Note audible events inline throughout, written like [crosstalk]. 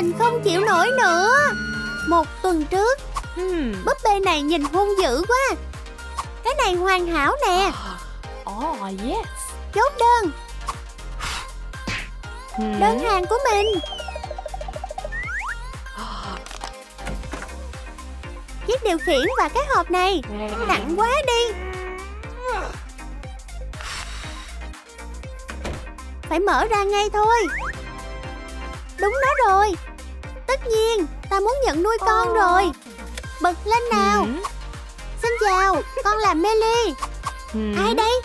Mình không chịu nổi nữa. Một tuần trước Hmm. Búp bê này nhìn hung dữ quá. Cái này hoàn hảo nè. Oh, yes. Chốt đơn. Hmm. Đơn hàng của mình. Chiếc điều khiển và cái hộp này. Nặng quá đi. Phải mở ra ngay thôi. Đúng đó rồi Tất nhiên Ta muốn nhận nuôi con rồi. Bật lên nào. Hmm. Xin chào Con là Melly. Hmm. Ai đây?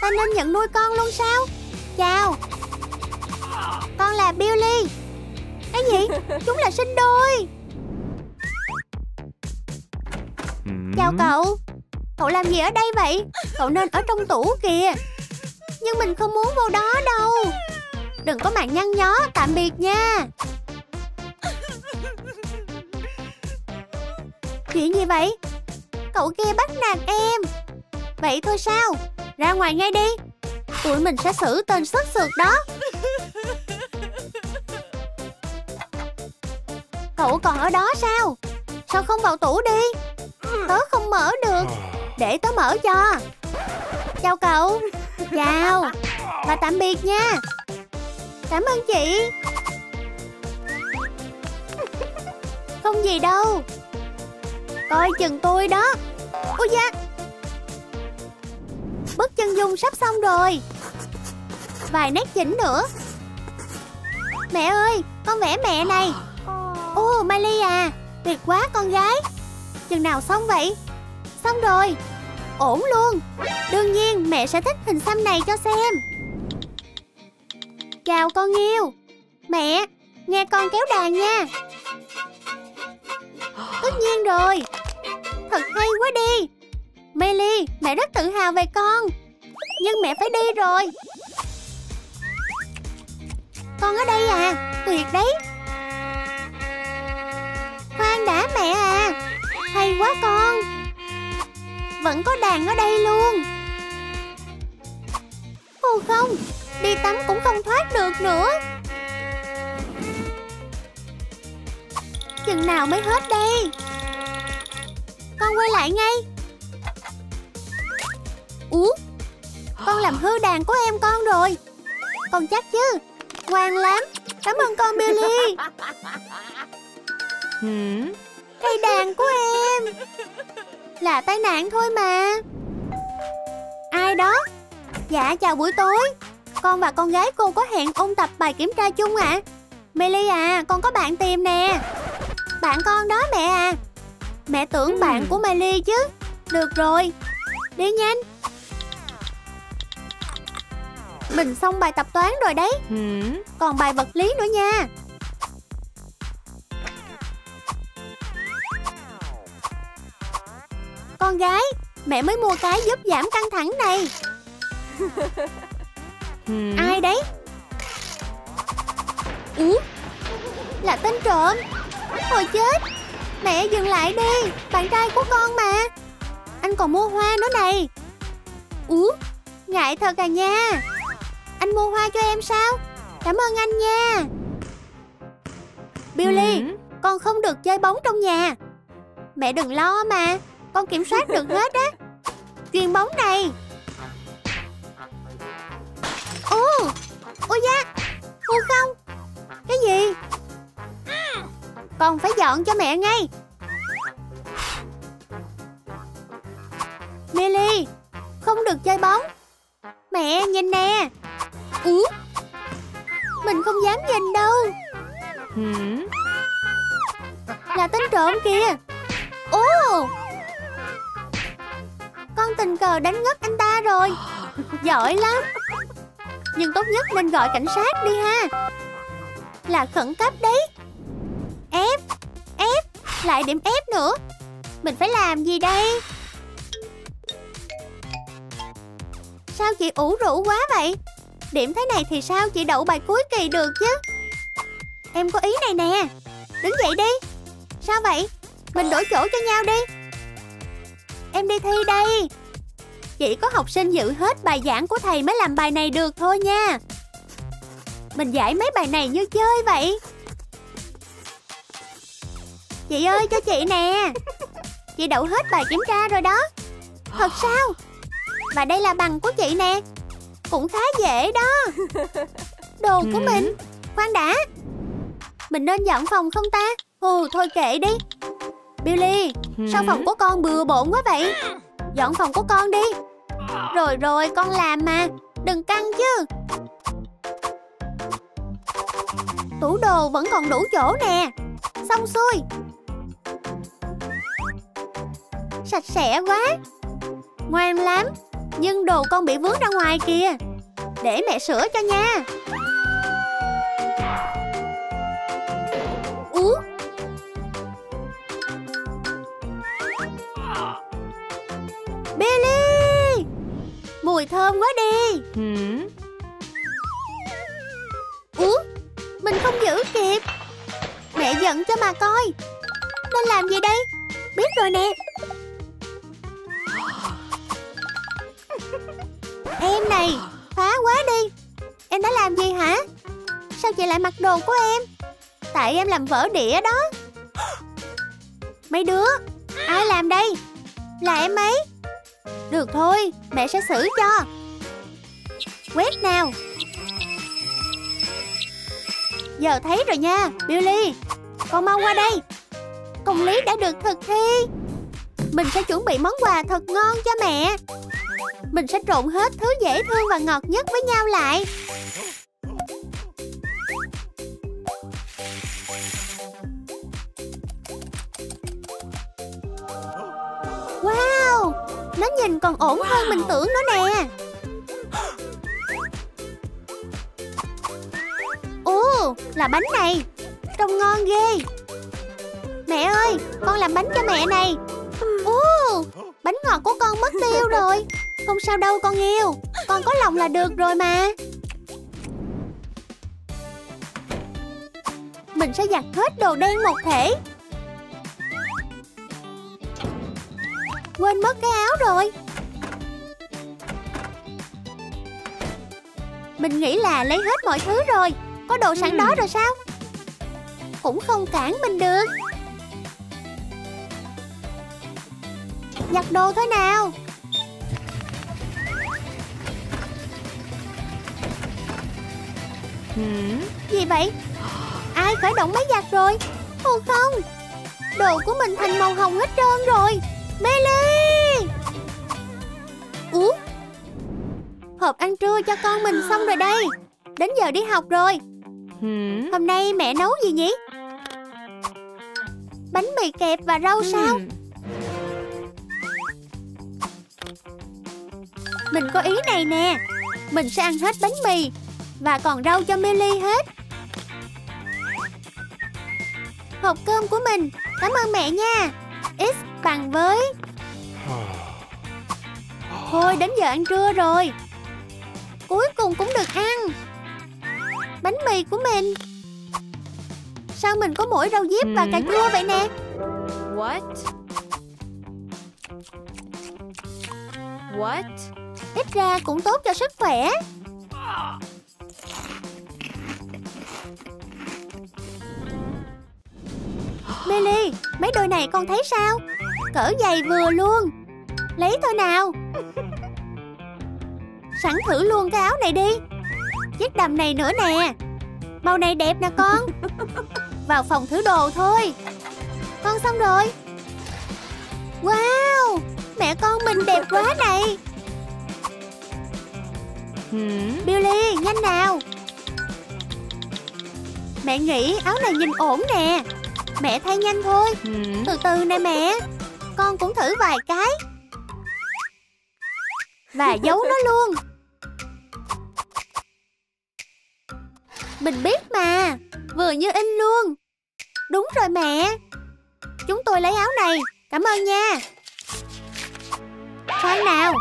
Ta nên nhận nuôi con luôn sao? Chào. Con là Billy. Cái gì? [laughs] Chúng là sinh đôi. Hmm. Chào cậu. Cậu làm gì ở đây vậy? Cậu nên ở trong tủ kìa. Nhưng mình không muốn vô đó đâu. Đừng có màn nhăn nhó Tạm biệt nha Chuyện gì vậy? Cậu kia bắt nạt em. Vậy thôi sao? Ra ngoài ngay đi. Tụi mình sẽ xử tên xuất sượt đó. Cậu còn ở đó sao? Sao không vào tủ đi? Tớ không mở được. Để tớ mở cho. Chào cậu. Chào. Và tạm biệt nha. Cảm ơn chị. Không gì đâu. Coi chừng tôi đó. Ôi da. Bức chân dung sắp xong rồi. Vài nét chỉnh nữa. Mẹ ơi, Con vẽ mẹ này. Ô Miley à Tuyệt quá con gái. Chừng nào xong vậy? Xong rồi. Ổn luôn. Đương nhiên, mẹ sẽ thích hình xăm này cho xem. Chào con yêu. Mẹ, Nghe con kéo đàn nha. Tất nhiên rồi. Thật hay quá đi. Melly, Mẹ rất tự hào về con. Nhưng mẹ phải đi rồi. Con ở đây à Tuyệt đấy. Khoan đã mẹ à. Hay quá con. Vẫn có đàn ở đây luôn. Ồ không Đi tắm cũng không thoát được nữa. Chừng nào mới hết đây Con quay lại ngay. Ủa Con làm hư đàn của em con rồi. Con chắc chứ? Ngoan lắm. Cảm ơn con Billy. Cây đàn của em. Là tai nạn thôi mà. Ai đó? Dạ chào buổi tối. Con và con gái cô có hẹn ôn tập bài kiểm tra chung ạ. À? Melly à con có bạn tìm nè Bạn con đó mẹ à. Mẹ tưởng Ừ. bạn của Melly chứ. Được rồi Đi nhanh. Mình xong bài tập toán rồi đấy. Hmm. Còn bài vật lý nữa nha. Con gái Mẹ mới mua cái giúp giảm căng thẳng này. Hmm. Ai đấy? Ủa Là tên trộm Hồi chết. Mẹ dừng lại đi. Bạn trai của con mà. Anh còn mua hoa nữa này. Ủa Ngại thật à nha. Anh mua hoa cho em sao? Cảm ơn anh nha. Billy Hmm. Con không được chơi bóng trong nhà. Mẹ đừng lo mà. Con kiểm soát được [laughs] hết á. Chuyền bóng này. Ồ Ôi da. Ô không con phải dọn cho mẹ ngay. Milly, Không được chơi bóng. Mẹ nhìn nè. Ừ Mình không dám nhìn đâu. Là tên trộm kìa. Ồ. Con tình cờ đánh ngất anh ta rồi. Giỏi lắm. Nhưng tốt nhất nên gọi cảnh sát đi ha. Là khẩn cấp đấy. Lại điểm ép nữa. Mình phải làm gì đây? Sao chị ủ rũ quá vậy? Điểm thế này thì sao chị đậu bài cuối kỳ được chứ? Em có ý này nè. Đứng dậy đi. Sao vậy? Mình đổi chỗ cho nhau đi. Em đi thi đây. Chỉ có học sinh giữ hết bài giảng của thầy mới làm bài này được thôi nha. Mình giải mấy bài này như chơi vậy. Chị ơi cho chị nè. Chị đậu hết bài kiểm tra rồi đó. Thật sao? Và đây là bằng của chị nè. Cũng khá dễ đó. Đồ của Ừ. mình. Khoan đã. Mình nên dọn phòng không ta? Hù thôi kệ đi. Billy Sao phòng của con bừa bộn quá vậy? Dọn phòng của con đi. Rồi rồi con làm mà. Đừng căng chứ. Tủ đồ vẫn còn đủ chỗ nè. Xong xuôi Sạch sẽ quá. Ngoan lắm Nhưng đồ con bị vướng ra ngoài kìa. Để mẹ sửa cho nha. Ú. Billy! Mùi thơm quá đi. Hmm. Ủa Mình không giữ kịp. Mẹ giận cho mà coi. Nên làm gì đây? Biết rồi nè Em này, Phá quá đi. Em đã làm gì hả? Sao chị lại mặc đồ của em? Tại em làm vỡ đĩa đó. Mấy đứa, Ai làm đây? Là em ấy. Được thôi, Mẹ sẽ xử cho. Quét nào. Giờ thấy rồi nha, Billy. Con mau qua đây. Công lý đã được thực thi. Mình sẽ chuẩn bị món quà thật ngon cho mẹ. Mình sẽ trộn hết thứ dễ thương và ngọt nhất với nhau lại. Wow! Nó nhìn còn ổn hơn mình tưởng nữa nè. Ồ, là bánh này. Trông ngon ghê. Mẹ ơi, con làm bánh cho mẹ này. Ồ, bánh ngọt của con mất tiêu rồi Không sao đâu con yêu. Con có lòng là được rồi mà. Mình sẽ giặt hết đồ đen một thể. Quên mất cái áo rồi. Mình nghĩ là lấy hết mọi thứ rồi. Có đồ sẵn đó rồi sao? Cũng không cản mình được. Giặt đồ thôi nào Hmm. Gì vậy? Ai khởi động máy giặt rồi? Ồ không. Đồ của mình thành màu hồng hết trơn rồi. Billy Ủa Hộp ăn trưa cho con mình xong rồi đây. Đến giờ đi học rồi. Hmm. Hôm nay mẹ nấu gì nhỉ? Bánh mì kẹp và rau sao? Hmm. Mình có ý này nè. Mình sẽ ăn hết bánh mì Và còn rau cho Milly hết. Hộp cơm của mình. Cảm ơn mẹ nha. X bằng với. Thôi đến giờ ăn trưa rồi. Cuối cùng cũng được ăn. Bánh mì của mình. Sao mình có mỗi rau diếp và cà chua vậy nè? What? What? Ít ra cũng tốt cho sức khỏe mấy đôi này con thấy sao? Cỡ giày vừa luôn. Lấy thôi nào. Sẵn thử luôn cái áo này đi. Chiếc đầm này nữa nè. Màu này đẹp nè con. Vào phòng thử đồ thôi. Con xong rồi. Wow Mẹ con mình đẹp quá này. Billy, nhanh nào. Mẹ nghĩ áo này nhìn ổn nè Mẹ thay nhanh thôi. Hmm. Từ từ nè mẹ. Con cũng thử vài cái. Và giấu nó luôn. Mình biết mà. Vừa như in luôn. Đúng rồi mẹ. Chúng tôi lấy áo này. Cảm ơn nha. Khoan nào.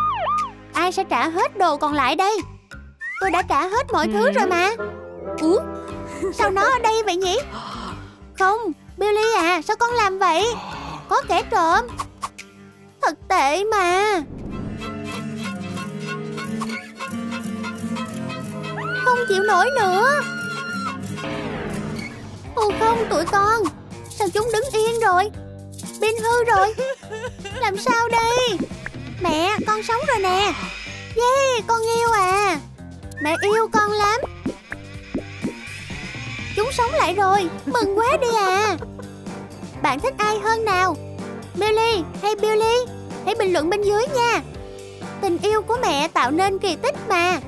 Ai sẽ trả hết đồ còn lại đây? Tôi đã trả hết mọi thứ Ừ. rồi mà. Ủa? Sao nó ở đây vậy nhỉ? Không Billy à sao con làm vậy? Có kẻ trộm. Thật tệ mà. Không chịu nổi nữa. Ồ, không, tụi con. Sao chúng đứng yên rồi? Pin hư rồi. Làm sao đây? Mẹ, con sống rồi nè. Yeah con yêu à. Mẹ yêu con lắm sống lại rồi. Mừng quá đi à. Bạn thích ai hơn nào? Billy hay Billy? Hãy bình luận bên dưới nha. Tình yêu của mẹ tạo nên kỳ tích mà.